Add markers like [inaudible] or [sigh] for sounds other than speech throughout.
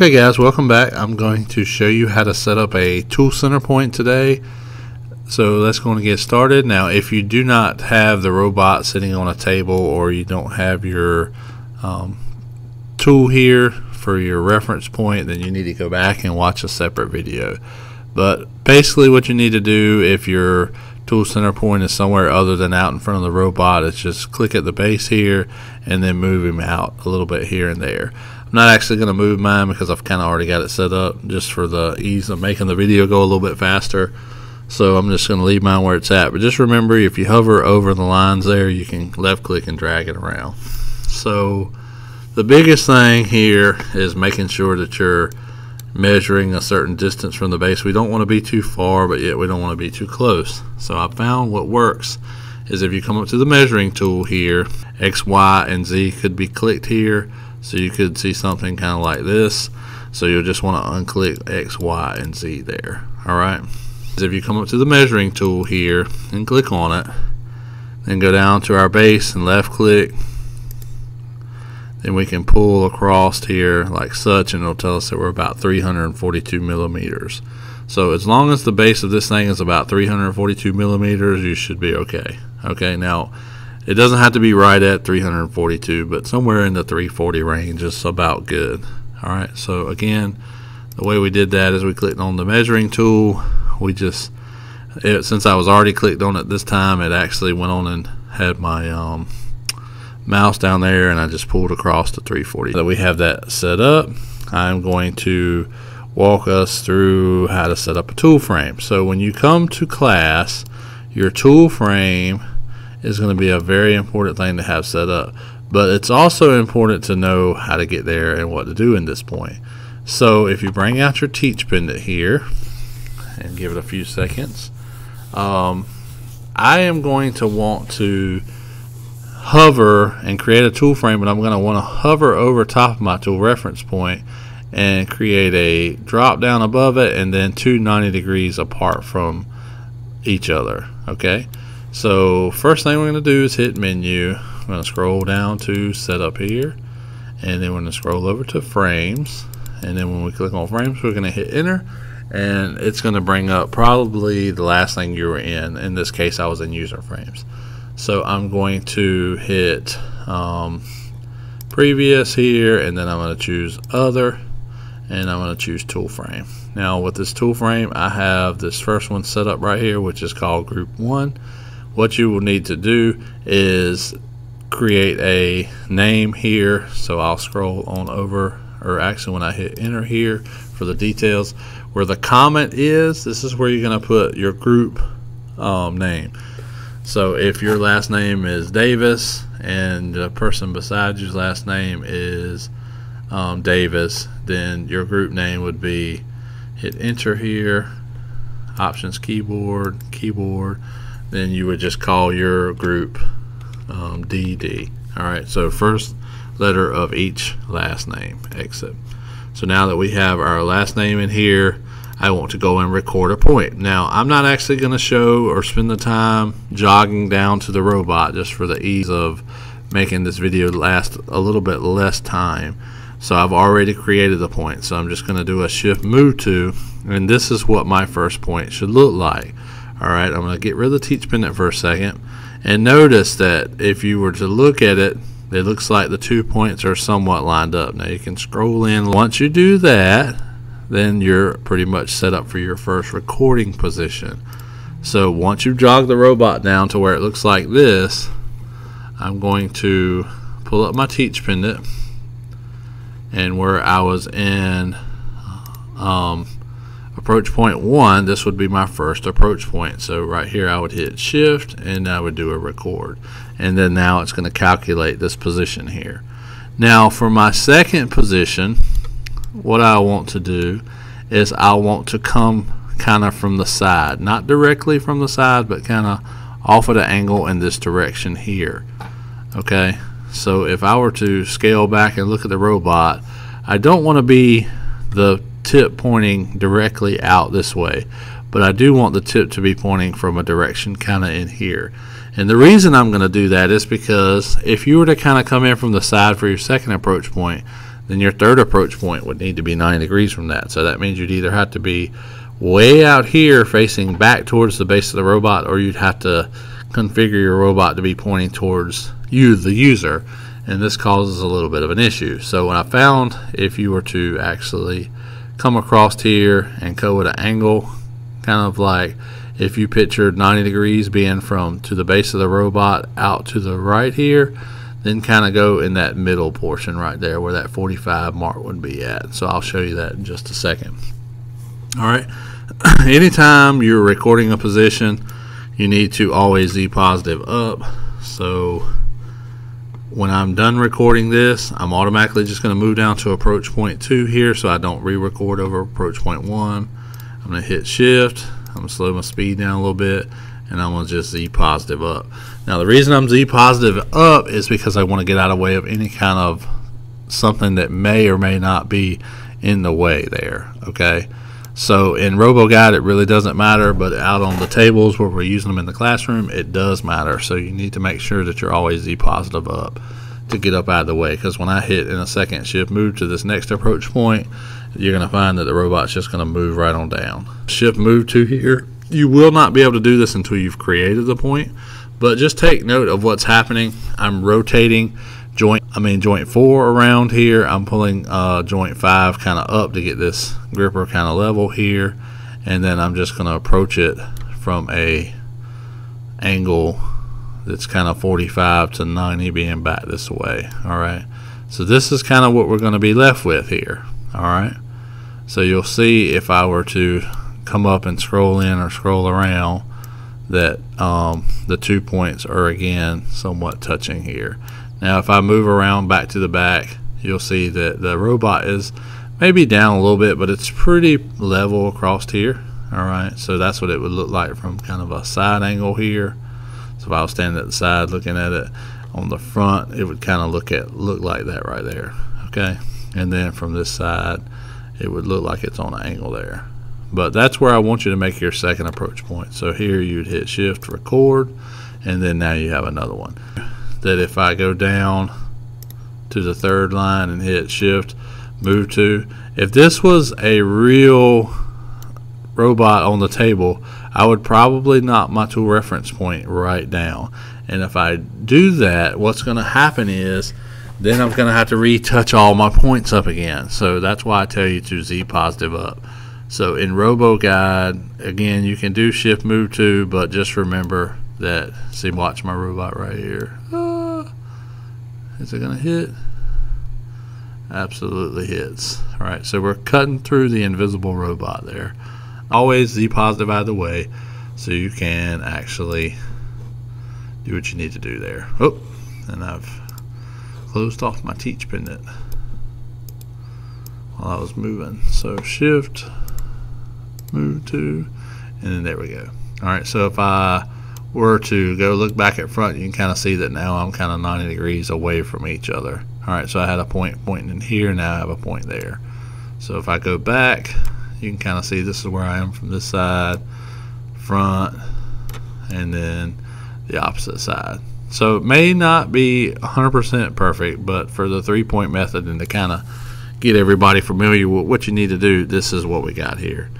Hey guys, welcome back. I'm going to show you how to set up a tool center point today. So let's go and get started. Now if you do not have the robot sitting on a table or you don't have your um, tool here for your reference point then you need to go back and watch a separate video. But basically what you need to do if your tool center point is somewhere other than out in front of the robot is just click at the base here and then move him out a little bit here and there. Not actually going to move mine because I've kind of already got it set up just for the ease of making the video go a little bit faster. So I'm just going to leave mine where it's at. But just remember, if you hover over the lines there, you can left click and drag it around. So the biggest thing here is making sure that you're measuring a certain distance from the base. We don't want to be too far, but yet we don't want to be too close. So I found what works is if you come up to the measuring tool here, X, Y, and Z could be clicked here so you could see something kind of like this. So you'll just want to unclick X, Y, and Z there. Alright. If you come up to the measuring tool here and click on it, then go down to our base and left click, then we can pull across here like such and it'll tell us that we're about 342 millimeters. So as long as the base of this thing is about 342 millimeters, you should be okay. Okay, now it doesn't have to be right at 342, but somewhere in the 340 range is about good. Alright, so again, the way we did that is we clicked on the measuring tool. We just, it, since I was already clicked on it this time, it actually went on and had my um, mouse down there and I just pulled across to 340. So we have that set up. I'm going to walk us through how to set up a tool frame. So when you come to class, your tool frame is going to be a very important thing to have set up. But it's also important to know how to get there and what to do in this point. So if you bring out your teach pendant here and give it a few seconds, um, I am going to want to hover and create a tool frame, but I'm going to want to hover over top of my tool reference point and create a drop down above it and then two 90 degrees apart from each other. Okay. So first thing we're going to do is hit menu. I'm going to scroll down to setup here and then we're going to scroll over to frames and then when we click on frames we're going to hit enter and it's going to bring up probably the last thing you were in. In this case I was in user frames. So I'm going to hit um, previous here and then I'm going to choose other and I'm going to choose tool frame. Now with this tool frame I have this first one set up right here which is called group 1 what you will need to do is create a name here. So I'll scroll on over or actually when I hit enter here for the details where the comment is this is where you're going to put your group um, name. So if your last name is Davis and the person beside you's last name is um, Davis then your group name would be hit enter here options keyboard keyboard then you would just call your group um, DD. All right, so first letter of each last name, except. So now that we have our last name in here, I want to go and record a point. Now, I'm not actually going to show or spend the time jogging down to the robot just for the ease of making this video last a little bit less time. So I've already created the point. So I'm just going to do a shift move to, and this is what my first point should look like. Alright, I'm going to get rid of the teach pendant for a second. And notice that if you were to look at it, it looks like the two points are somewhat lined up. Now you can scroll in. Once you do that, then you're pretty much set up for your first recording position. So once you jog the robot down to where it looks like this, I'm going to pull up my teach pendant and where I was in um, approach point one, this would be my first approach point. So right here I would hit shift and I would do a record. And then now it's going to calculate this position here. Now for my second position, what I want to do is I want to come kind of from the side. Not directly from the side, but kind of off at an angle in this direction here. Okay, so if I were to scale back and look at the robot, I don't want to be the tip pointing directly out this way but I do want the tip to be pointing from a direction kind of in here and the reason I'm going to do that is because if you were to kind of come in from the side for your second approach point then your third approach point would need to be 90 degrees from that. So that means you'd either have to be way out here facing back towards the base of the robot, or you'd have to configure your robot to be pointing towards you, the user, and this causes a little bit of an issue. So when I found if you were to actually come across here and go at an angle, kind of like if you pictured 90 degrees being from to the base of the robot out to the right here, then kind of go in that middle portion right there where that 45 mark would be at. So I'll show you that in just a second. All right. [coughs] Anytime you're recording a position, you need to always Z positive up. So when I'm done recording this, I'm automatically just going to move down to approach point two here so I don't re-record over approach point one. I'm going to hit shift. I'm going to slow my speed down a little bit and I'm going to just Z positive up. Now the reason I'm Z positive up is because I want to get out of the way of any kind of something that may or may not be in the way there. Okay. So in RoboGuide, it really doesn't matter, but out on the tables where we're using them in the classroom, it does matter. So you need to make sure that you're always Z positive up to get up out of the way. Because when I hit in a second shift move to this next approach point, you're going to find that the robot's just going to move right on down. Shift move to here. You will not be able to do this until you've created the point, but just take note of what's happening. I'm rotating I mean joint four around here. I'm pulling uh, joint five kind of up to get this gripper kind of level here. And then I'm just going to approach it from a angle that's kind of 45 to 90 being back this way alright so this is kind of what we're going to be left with here alright so you'll see if I were to come up and scroll in or scroll around that um, the two points are again somewhat touching here now if I move around back to the back, you'll see that the robot is maybe down a little bit, but it's pretty level across here. Alright, so that's what it would look like from kind of a side angle here. So if I was standing at the side looking at it on the front, it would kind of look at look like that right there. Okay, and then from this side, it would look like it's on an angle there. But that's where I want you to make your second approach point. So here you'd hit shift record, and then now you have another one that if I go down to the third line and hit shift move to if this was a real robot on the table I would probably knock my tool reference point right down. And if I do that what's going to happen is then I'm going to have to retouch all my points up again. So that's why I tell you to Z positive up. So in RoboGuide again you can do shift move to but just remember that see watch my robot right here is it going to hit? Absolutely hits. All right, so we're cutting through the invisible robot there. Always Z positive out of the way so you can actually do what you need to do there. Oh, and I've closed off my teach pendant while I was moving. So shift, move to, and then there we go. All right, so if I were to go look back at front, you can kind of see that now I'm kind of 90 degrees away from each other. All right, so I had a point pointing in here, now I have a point there. So if I go back, you can kind of see this is where I am from this side, front, and then the opposite side. So it may not be 100% perfect, but for the three-point method and to kind of get everybody familiar with what you need to do, this is what we got here.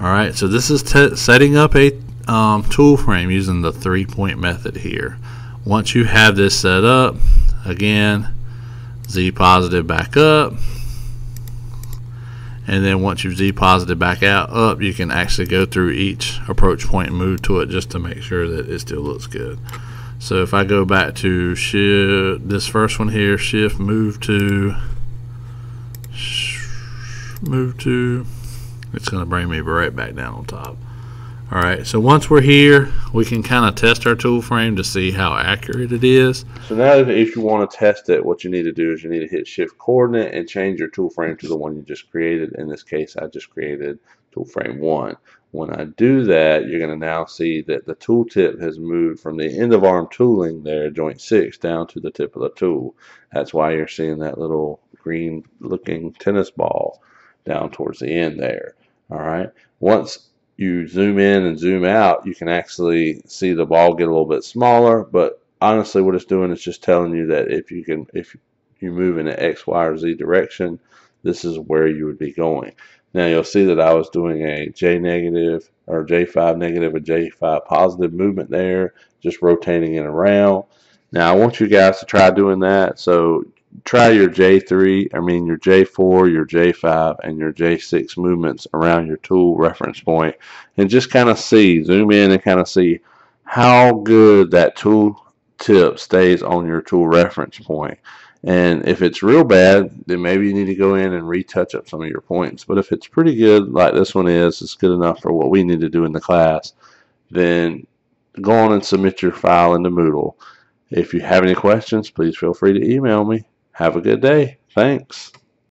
All right, so this is setting up a um, tool frame using the three point method here. Once you have this set up, again, Z positive back up. And then once you Z positive back out up, you can actually go through each approach point and move to it just to make sure that it still looks good. So if I go back to shift, this first one here, shift, move to, move to, it's going to bring me right back down on top. All right, so once we're here, we can kind of test our tool frame to see how accurate it is. So now if you want to test it, what you need to do is you need to hit shift coordinate and change your tool frame to the one you just created. In this case, I just created tool frame one. When I do that, you're going to now see that the tool tip has moved from the end of arm tooling there, joint six, down to the tip of the tool. That's why you're seeing that little green looking tennis ball down towards the end there. All right. Once you zoom in and zoom out, you can actually see the ball get a little bit smaller. But honestly, what it's doing is just telling you that if you can, if you move in an X, Y, or Z direction, this is where you would be going. Now you'll see that I was doing a J negative or J5 negative, or J5 positive movement there, just rotating it around. Now I want you guys to try doing that. So try your J3, I mean your J4, your J5, and your J6 movements around your tool reference point and just kind of see, zoom in and kind of see how good that tool tip stays on your tool reference point. And if it's real bad, then maybe you need to go in and retouch up some of your points. But if it's pretty good, like this one is, it's good enough for what we need to do in the class, then go on and submit your file into Moodle. If you have any questions, please feel free to email me. Have a good day. Thanks.